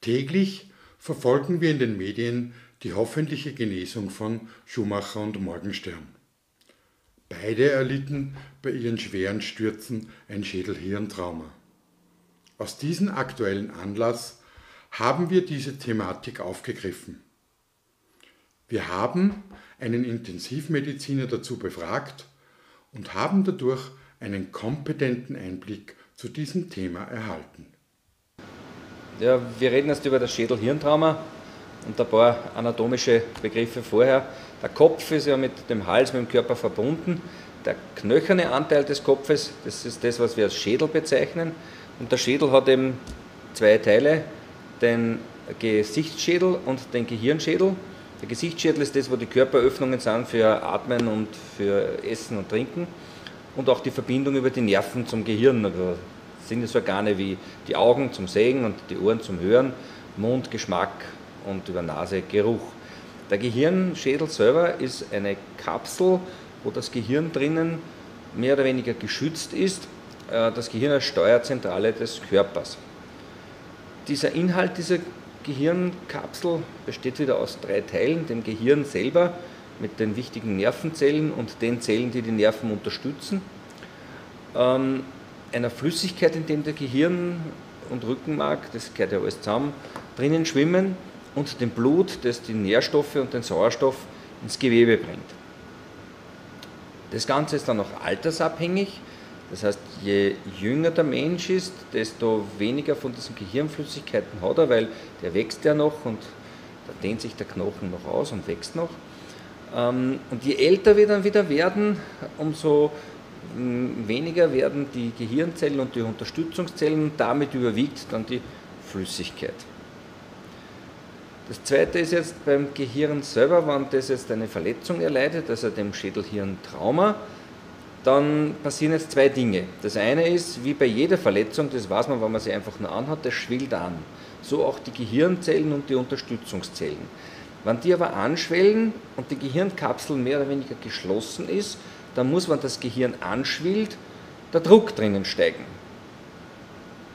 Täglich verfolgen wir in den Medien die hoffentliche Genesung von Schumacher und Morgenstern. Beide erlitten bei ihren schweren Stürzen ein Schädelhirntrauma. Aus diesem aktuellen Anlass haben wir diese Thematik aufgegriffen. Wir haben einen Intensivmediziner dazu befragt und haben dadurch einen kompetenten Einblick zu diesem Thema erhalten. Ja, wir reden jetzt über das Schädel-Hirntrauma und ein paar anatomische Begriffe vorher. Der Kopf ist ja mit dem Hals, mit dem Körper verbunden. Der knöcherne Anteil des Kopfes, das ist das, was wir als Schädel bezeichnen. Und der Schädel hat eben zwei Teile, den Gesichtsschädel und den Gehirnschädel. Der Gesichtsschädel ist das, wo die Körperöffnungen sind für Atmen und für Essen und Trinken und auch die Verbindung über die Nerven zum Gehirn, Sinnesorgane wie die Augen zum Sehen und die Ohren zum Hören, Mund, Geschmack und über Nase Geruch. Der Gehirnschädel selber ist eine Kapsel, wo das Gehirn drinnen mehr oder weniger geschützt ist. Äh, das Gehirn als Steuerzentrale des Körpers. Dieser Inhalt dieser Gehirnkapsel besteht wieder aus drei Teilen, dem Gehirn selber mit den wichtigen Nervenzellen und den Zellen, die die Nerven unterstützen. Einer Flüssigkeit, in dem der Gehirn und Rückenmark, das gehört ja alles zusammen, drinnen schwimmen und dem Blut, das die Nährstoffe und den Sauerstoff ins Gewebe bringt. Das Ganze ist dann auch altersabhängig. Das heißt, je jünger der Mensch ist, desto weniger von diesen Gehirnflüssigkeiten hat er, weil der wächst ja noch und da dehnt sich der Knochen noch aus und wächst noch. Ähm, und je älter wir dann wieder werden, umso weniger werden die Gehirnzellen und die Unterstützungszellen, damit überwiegt dann die Flüssigkeit. Das zweite ist jetzt beim Gehirn selber, wenn das jetzt eine Verletzung erleidet, also dem Schädelhirntrauma, dann passieren jetzt zwei Dinge. Das eine ist, wie bei jeder Verletzung, das weiß man, wenn man sie einfach nur anhat, das schwillt an. So auch die Gehirnzellen und die Unterstützungszellen. Wenn die aber anschwellen und die Gehirnkapsel mehr oder weniger geschlossen ist, dann muss, wenn das Gehirn anschwillt, der Druck drinnen steigen.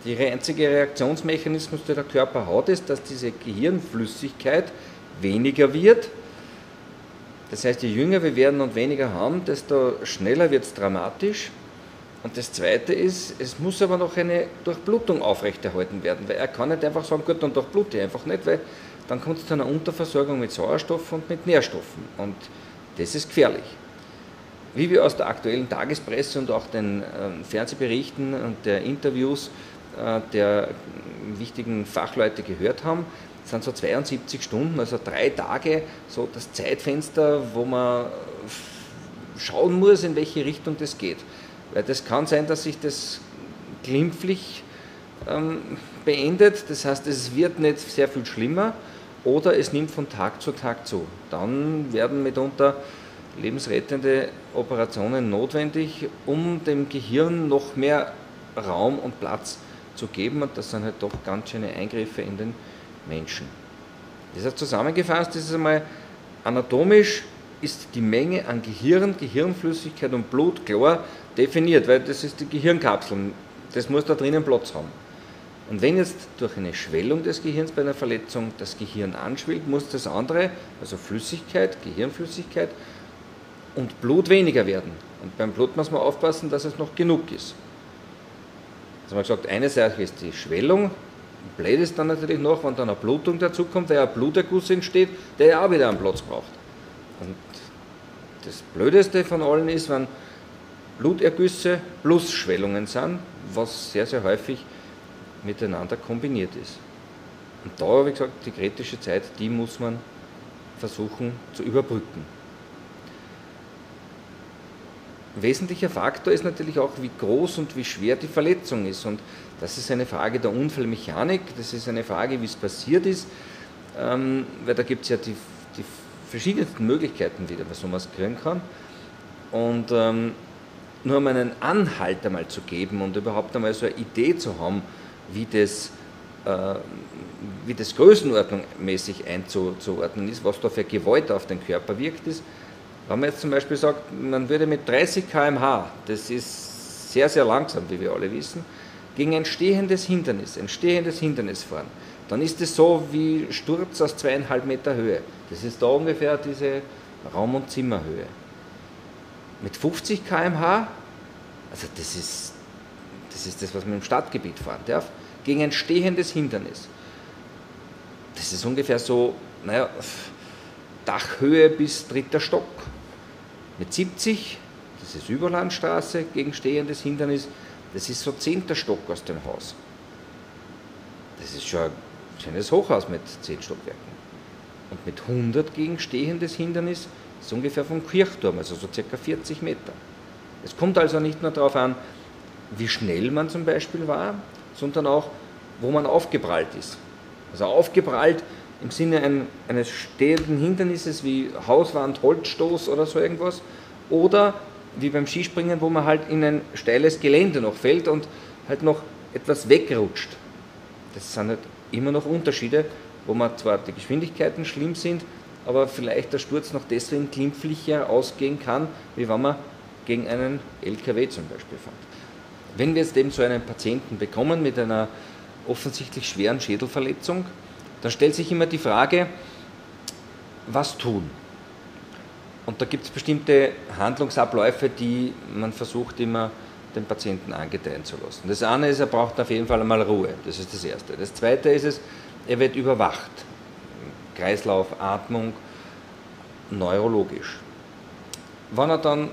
Der einzige Reaktionsmechanismus, den der Körper hat, ist, dass diese Gehirnflüssigkeit weniger wird. Das heißt, je jünger wir werden und weniger haben, desto schneller wird es dramatisch. Und das Zweite ist, es muss aber noch eine Durchblutung aufrechterhalten werden, weil er kann nicht einfach sagen, gut, dann durchblute ich einfach nicht, weil dann kommt es zu einer Unterversorgung mit Sauerstoff und mit Nährstoffen. Und das ist gefährlich. Wie wir aus der aktuellen Tagespresse und auch den ähm, Fernsehberichten und der Interviews äh, der wichtigen Fachleute gehört haben, sind so 72 Stunden, also drei Tage, so das Zeitfenster, wo man schauen muss, in welche Richtung das geht. Weil das kann sein, dass sich das glimpflich ähm, beendet, das heißt, es wird nicht sehr viel schlimmer oder es nimmt von Tag zu Tag zu. Dann werden mitunter lebensrettende Operationen notwendig, um dem Gehirn noch mehr Raum und Platz zu geben. Und das sind halt doch ganz schöne Eingriffe in den Menschen. Das heißt, zusammengefasst ist es einmal, anatomisch ist die Menge an Gehirn, Gehirnflüssigkeit und Blut klar definiert, weil das ist die Gehirnkapsel. Das muss da drinnen Platz haben. Und wenn jetzt durch eine Schwellung des Gehirns bei einer Verletzung das Gehirn anschwillt, muss das andere, also Flüssigkeit, Gehirnflüssigkeit, und Blut weniger werden. Und beim Blut muss man aufpassen, dass es noch genug ist. Also man gesagt, eine Sache ist die Schwellung. Blöd ist dann natürlich noch, wenn dann eine Blutung dazukommt, weil ein Bluterguss entsteht, der ja auch wieder einen Platz braucht. Und das Blödeste von allen ist, wenn Blutergüsse plus Schwellungen sind, was sehr, sehr häufig miteinander kombiniert ist. Und da, wie gesagt, die kritische Zeit, die muss man versuchen zu überbrücken. Ein wesentlicher Faktor ist natürlich auch, wie groß und wie schwer die Verletzung ist. Und das ist eine Frage der Unfallmechanik, das ist eine Frage, wie es passiert ist, ähm, weil da gibt es ja die, die, verschiedensten Möglichkeiten, wie man sowas kriegen kann. Und ähm, nur um einen Anhalt einmal zu geben und überhaupt einmal so eine Idee zu haben, wie das, äh, wie das größenordnungsmäßig einzuordnen ist, was da für Gewalt auf den Körper wirkt, ist, wenn man jetzt zum Beispiel sagt, man würde mit 30 km/h, das ist sehr, sehr langsam, wie wir alle wissen, gegen ein stehendes Hindernis, ein stehendes Hindernis fahren, dann ist es so wie Sturz aus zweieinhalb Meter Höhe. Das ist da ungefähr diese Raum- und Zimmerhöhe. Mit 50 km/h, also das ist, das ist das, was man im Stadtgebiet fahren darf, gegen ein stehendes Hindernis. Das ist ungefähr so, naja, Dachhöhe bis dritter Stock. Mit 70, das ist Überlandstraße gegen stehendes Hindernis, das ist so zehnter Stock aus dem Haus. Das ist schon ein schönes Hochhaus mit zehn Stockwerken. Und mit 100 gegen stehendes Hindernis ist ungefähr vom Kirchturm, also so circa 40 Meter. Es kommt also nicht nur darauf an, wie schnell man zum Beispiel war, sondern auch, wo man aufgeprallt ist. Also aufgeprallt im Sinne ein, eines stehenden Hindernisses wie Hauswand, Holzstoß oder so irgendwas. Oder wie beim Skispringen, wo man halt in ein steiles Gelände noch fällt und halt noch etwas wegrutscht. Das sind halt immer noch Unterschiede, wo man zwar die Geschwindigkeiten schlimm sind, aber vielleicht der Sturz noch deswegen glimpflicher ausgehen kann, wie wenn man gegen einen LKW zum Beispiel fährt. Wenn wir jetzt eben so einen Patienten bekommen mit einer offensichtlich schweren Schädelverletzung, dann stellt sich immer die Frage, was tun? Und da gibt es bestimmte Handlungsabläufe, die man versucht immer den Patienten angedeihen zu lassen. Das eine ist, er braucht auf jeden Fall einmal Ruhe. Das ist das Erste. Das Zweite ist es, er wird überwacht. Kreislauf, Atmung, neurologisch. Wenn er dann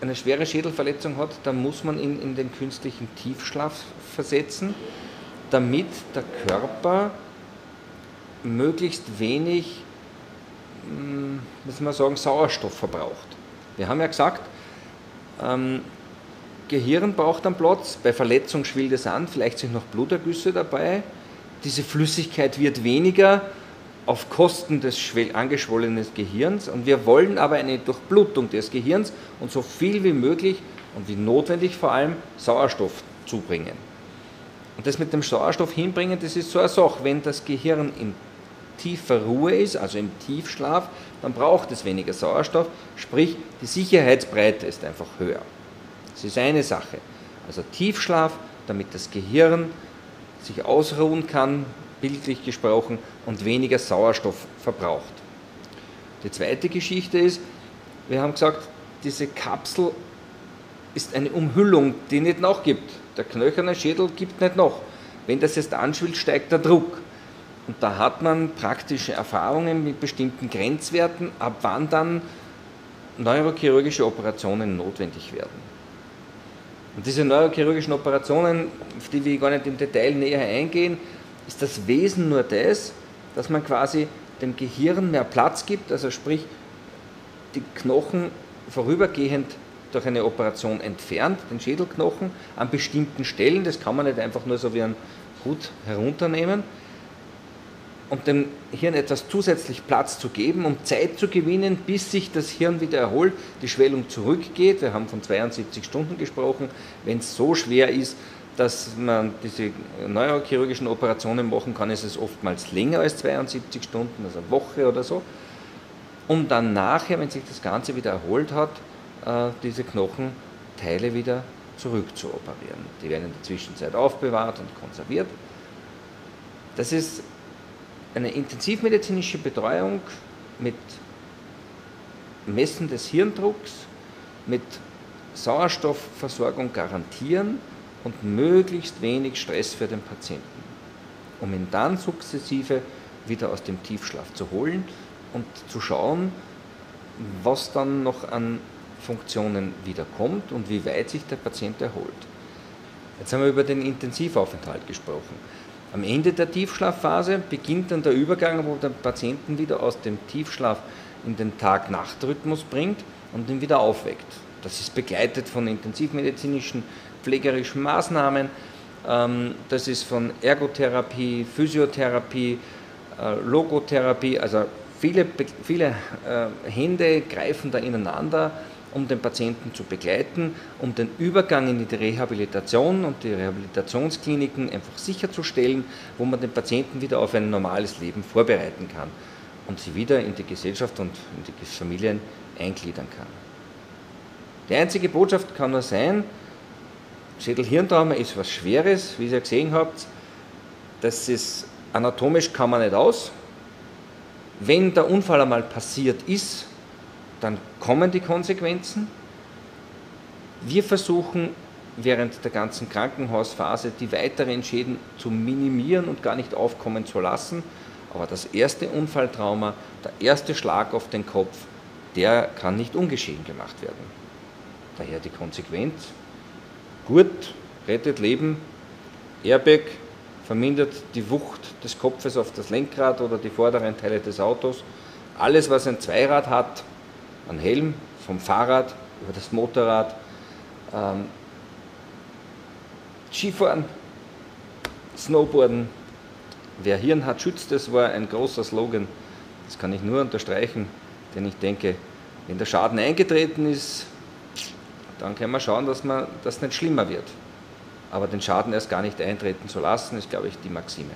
eine schwere Schädelverletzung hat, dann muss man ihn in den künstlichen Tiefschlaf versetzen, damit der Körper möglichst wenig hm, müssen wir sagen, Sauerstoff verbraucht. Wir haben ja gesagt, ähm, Gehirn braucht einen Platz, bei Verletzung schwillt es an, vielleicht sind noch Blutergüsse dabei. Diese Flüssigkeit wird weniger auf Kosten des angeschwollenen Gehirns und wir wollen aber eine Durchblutung des Gehirns und so viel wie möglich und wie notwendig vor allem Sauerstoff zubringen. Und das mit dem Sauerstoff hinbringen, das ist so eine Sache, wenn das Gehirn in tiefer Ruhe ist, also im Tiefschlaf, dann braucht es weniger Sauerstoff, sprich die Sicherheitsbreite ist einfach höher. Das ist eine Sache. Also Tiefschlaf, damit das Gehirn sich ausruhen kann, bildlich gesprochen, und weniger Sauerstoff verbraucht. Die zweite Geschichte ist, wir haben gesagt, diese Kapsel ist eine Umhüllung, die nicht nachgibt. Der knöcherne Schädel gibt nicht nach. Wenn das jetzt anschwillt, steigt der Druck. Und da hat man praktische Erfahrungen mit bestimmten Grenzwerten, ab wann dann neurochirurgische Operationen notwendig werden. Und diese neurochirurgischen Operationen, auf die wir gar nicht im Detail näher eingehen, ist das Wesen nur das, dass man quasi dem Gehirn mehr Platz gibt, also sprich die Knochen vorübergehend durch eine Operation entfernt, den Schädelknochen an bestimmten Stellen, das kann man nicht einfach nur so wie ein Hut herunternehmen, um dem Hirn etwas zusätzlich Platz zu geben, um Zeit zu gewinnen, bis sich das Hirn wieder erholt, die Schwellung zurückgeht. Wir haben von 72 Stunden gesprochen. Wenn es so schwer ist, dass man diese neurochirurgischen Operationen machen kann, ist es oftmals länger als 72 Stunden, also eine Woche oder so. Um dann nachher, wenn sich das Ganze wieder erholt hat, äh, diese Knochenteile wieder zurückzuoperieren. Die werden in der Zwischenzeit aufbewahrt und konserviert. Das ist eine intensivmedizinische Betreuung mit Messen des Hirndrucks, mit Sauerstoffversorgung garantieren und möglichst wenig Stress für den Patienten, um ihn dann sukzessive wieder aus dem Tiefschlaf zu holen und zu schauen, was dann noch an Funktionen wiederkommt und wie weit sich der Patient erholt. Jetzt haben wir über den Intensivaufenthalt gesprochen. Am Ende der Tiefschlafphase beginnt dann der Übergang, wo der Patienten wieder aus dem Tiefschlaf in den Tag-Nacht-Rhythmus bringt und ihn wieder aufweckt. Das ist begleitet von intensivmedizinischen, pflegerischen Maßnahmen. Ähm, das ist von Ergotherapie, Physiotherapie, äh, Logotherapie, also viele, viele äh, Hände greifen da ineinander um den Patienten zu begleiten, um den Übergang in die Rehabilitation und die Rehabilitationskliniken einfach sicherzustellen, wo man den Patienten wieder auf ein normales Leben vorbereiten kann und sie wieder in die Gesellschaft und in die Familien eingliedern kann. Die einzige Botschaft kann nur sein, Schädelhirntrauma ist was Schweres, wie ihr gesehen habt. Das ist anatomisch kann man nicht aus. Wenn der Unfall einmal passiert ist, dann kommen die Konsequenzen. Wir versuchen während der ganzen Krankenhausphase die weiteren Schäden zu minimieren und gar nicht aufkommen zu lassen. Aber das erste Unfalltrauma, der erste Schlag auf den Kopf, der kann nicht ungeschehen gemacht werden. Daher die Konsequenz. Gut, rettet Leben. Airbag vermindert die Wucht des Kopfes auf das Lenkrad oder die vorderen Teile des Autos. Alles, was ein Zweirad hat, ein Helm vom Fahrrad über das Motorrad, ähm, Skifahren, Snowboarden. Wer Hirn hat, schützt, das war ein großer Slogan. Das kann ich nur unterstreichen, denn ich denke, wenn der Schaden eingetreten ist, dann können wir schauen, dass man, das nicht schlimmer wird. Aber den Schaden erst gar nicht eintreten zu lassen, ist, glaube ich, die Maxime.